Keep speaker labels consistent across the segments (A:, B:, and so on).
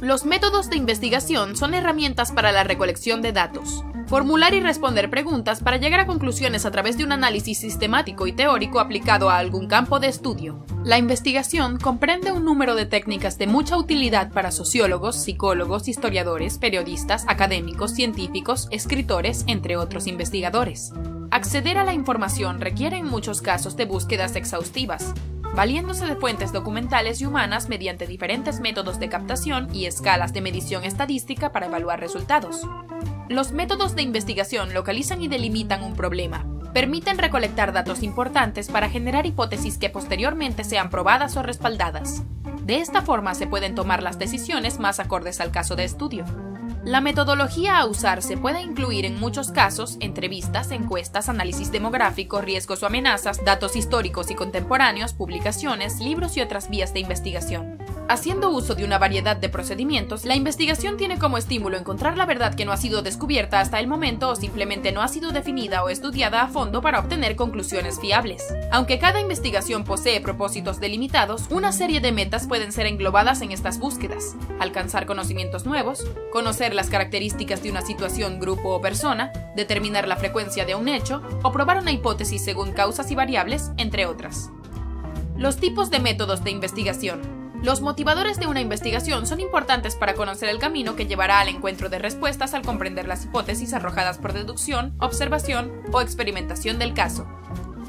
A: Los métodos de investigación son herramientas para la recolección de datos. Formular y responder preguntas para llegar a conclusiones a través de un análisis sistemático y teórico aplicado a algún campo de estudio. La investigación comprende un número de técnicas de mucha utilidad para sociólogos, psicólogos, historiadores, periodistas, académicos, científicos, escritores, entre otros investigadores. Acceder a la información requiere en muchos casos de búsquedas exhaustivas, valiéndose de fuentes documentales y humanas mediante diferentes métodos de captación y escalas de medición estadística para evaluar resultados. Los métodos de investigación localizan y delimitan un problema, permiten recolectar datos importantes para generar hipótesis que posteriormente sean probadas o respaldadas. De esta forma se pueden tomar las decisiones más acordes al caso de estudio. La metodología a usar se puede incluir en muchos casos entrevistas, encuestas, análisis demográfico, riesgos o amenazas, datos históricos y contemporáneos, publicaciones, libros y otras vías de investigación. Haciendo uso de una variedad de procedimientos, la investigación tiene como estímulo encontrar la verdad que no ha sido descubierta hasta el momento o simplemente no ha sido definida o estudiada a fondo para obtener conclusiones fiables. Aunque cada investigación posee propósitos delimitados, una serie de metas pueden ser englobadas en estas búsquedas. Alcanzar conocimientos nuevos, conocer las características de una situación, grupo o persona, determinar la frecuencia de un hecho o probar una hipótesis según causas y variables, entre otras. Los tipos de métodos de investigación. Los motivadores de una investigación son importantes para conocer el camino que llevará al encuentro de respuestas al comprender las hipótesis arrojadas por deducción, observación o experimentación del caso.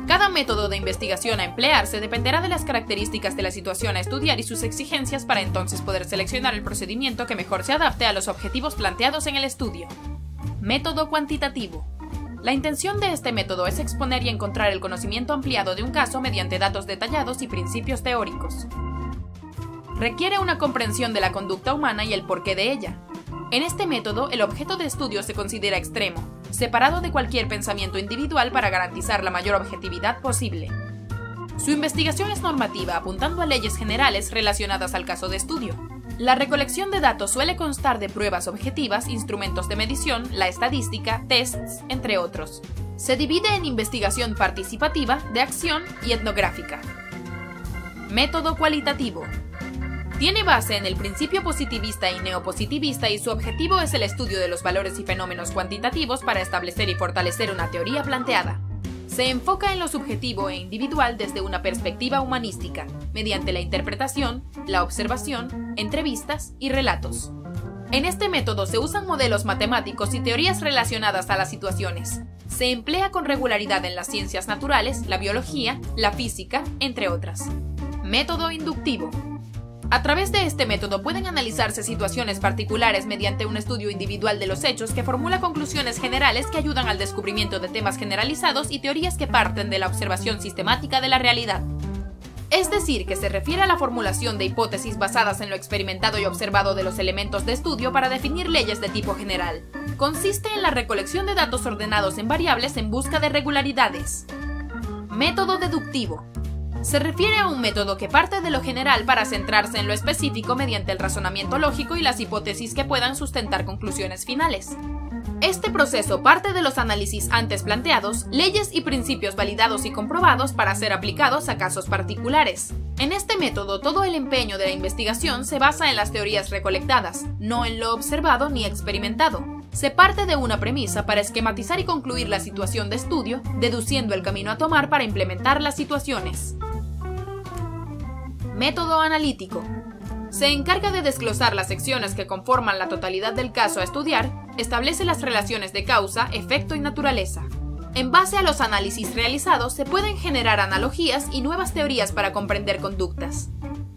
A: Cada método de investigación a emplearse dependerá de las características de la situación a estudiar y sus exigencias para entonces poder seleccionar el procedimiento que mejor se adapte a los objetivos planteados en el estudio. Método cuantitativo. La intención de este método es exponer y encontrar el conocimiento ampliado de un caso mediante datos detallados y principios teóricos requiere una comprensión de la conducta humana y el porqué de ella. En este método, el objeto de estudio se considera extremo, separado de cualquier pensamiento individual para garantizar la mayor objetividad posible. Su investigación es normativa, apuntando a leyes generales relacionadas al caso de estudio. La recolección de datos suele constar de pruebas objetivas, instrumentos de medición, la estadística, tests, entre otros. Se divide en investigación participativa, de acción y etnográfica. Método cualitativo. Tiene base en el principio positivista y neopositivista y su objetivo es el estudio de los valores y fenómenos cuantitativos para establecer y fortalecer una teoría planteada. Se enfoca en lo subjetivo e individual desde una perspectiva humanística, mediante la interpretación, la observación, entrevistas y relatos. En este método se usan modelos matemáticos y teorías relacionadas a las situaciones. Se emplea con regularidad en las ciencias naturales, la biología, la física, entre otras. Método inductivo. A través de este método pueden analizarse situaciones particulares mediante un estudio individual de los hechos que formula conclusiones generales que ayudan al descubrimiento de temas generalizados y teorías que parten de la observación sistemática de la realidad. Es decir, que se refiere a la formulación de hipótesis basadas en lo experimentado y observado de los elementos de estudio para definir leyes de tipo general. Consiste en la recolección de datos ordenados en variables en busca de regularidades. Método deductivo se refiere a un método que parte de lo general para centrarse en lo específico mediante el razonamiento lógico y las hipótesis que puedan sustentar conclusiones finales. Este proceso parte de los análisis antes planteados, leyes y principios validados y comprobados para ser aplicados a casos particulares. En este método, todo el empeño de la investigación se basa en las teorías recolectadas, no en lo observado ni experimentado. Se parte de una premisa para esquematizar y concluir la situación de estudio, deduciendo el camino a tomar para implementar las situaciones. Método analítico. Se encarga de desglosar las secciones que conforman la totalidad del caso a estudiar, establece las relaciones de causa, efecto y naturaleza. En base a los análisis realizados se pueden generar analogías y nuevas teorías para comprender conductas.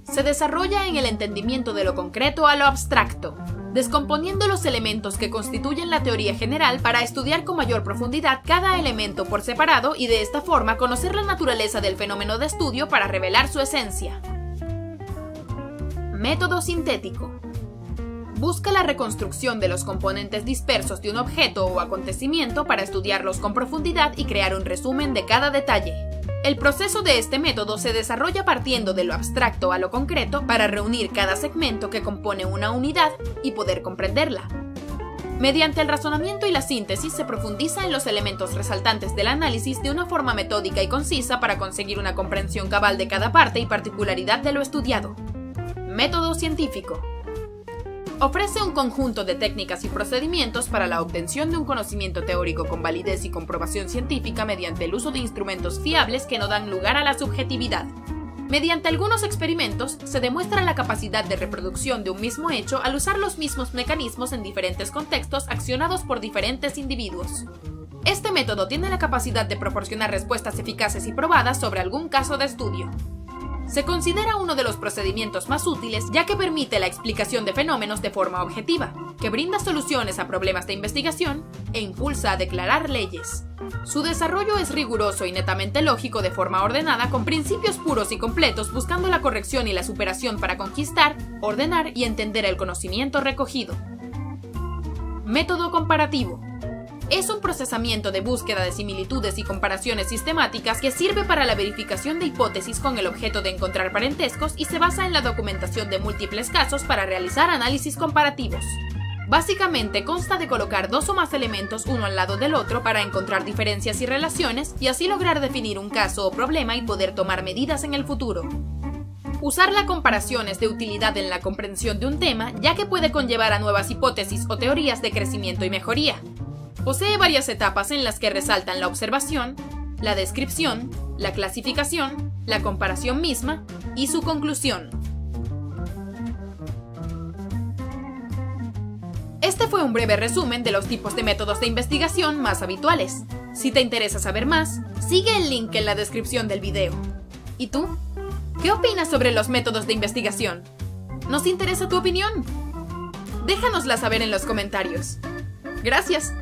A: Se desarrolla en el entendimiento de lo concreto a lo abstracto, descomponiendo los elementos que constituyen la teoría general para estudiar con mayor profundidad cada elemento por separado y de esta forma conocer la naturaleza del fenómeno de estudio para revelar su esencia. Método sintético. Busca la reconstrucción de los componentes dispersos de un objeto o acontecimiento para estudiarlos con profundidad y crear un resumen de cada detalle. El proceso de este método se desarrolla partiendo de lo abstracto a lo concreto para reunir cada segmento que compone una unidad y poder comprenderla. Mediante el razonamiento y la síntesis se profundiza en los elementos resaltantes del análisis de una forma metódica y concisa para conseguir una comprensión cabal de cada parte y particularidad de lo estudiado. Método científico. Ofrece un conjunto de técnicas y procedimientos para la obtención de un conocimiento teórico con validez y comprobación científica mediante el uso de instrumentos fiables que no dan lugar a la subjetividad. Mediante algunos experimentos se demuestra la capacidad de reproducción de un mismo hecho al usar los mismos mecanismos en diferentes contextos accionados por diferentes individuos. Este método tiene la capacidad de proporcionar respuestas eficaces y probadas sobre algún caso de estudio. Se considera uno de los procedimientos más útiles ya que permite la explicación de fenómenos de forma objetiva, que brinda soluciones a problemas de investigación e impulsa a declarar leyes. Su desarrollo es riguroso y netamente lógico de forma ordenada con principios puros y completos buscando la corrección y la superación para conquistar, ordenar y entender el conocimiento recogido. Método comparativo es un procesamiento de búsqueda de similitudes y comparaciones sistemáticas que sirve para la verificación de hipótesis con el objeto de encontrar parentescos y se basa en la documentación de múltiples casos para realizar análisis comparativos. Básicamente consta de colocar dos o más elementos uno al lado del otro para encontrar diferencias y relaciones y así lograr definir un caso o problema y poder tomar medidas en el futuro. Usar la comparación es de utilidad en la comprensión de un tema ya que puede conllevar a nuevas hipótesis o teorías de crecimiento y mejoría, Posee varias etapas en las que resaltan la observación, la descripción, la clasificación, la comparación misma y su conclusión. Este fue un breve resumen de los tipos de métodos de investigación más habituales. Si te interesa saber más, sigue el link en la descripción del video. ¿Y tú? ¿Qué opinas sobre los métodos de investigación? ¿Nos interesa tu opinión? Déjanosla saber en los comentarios. Gracias.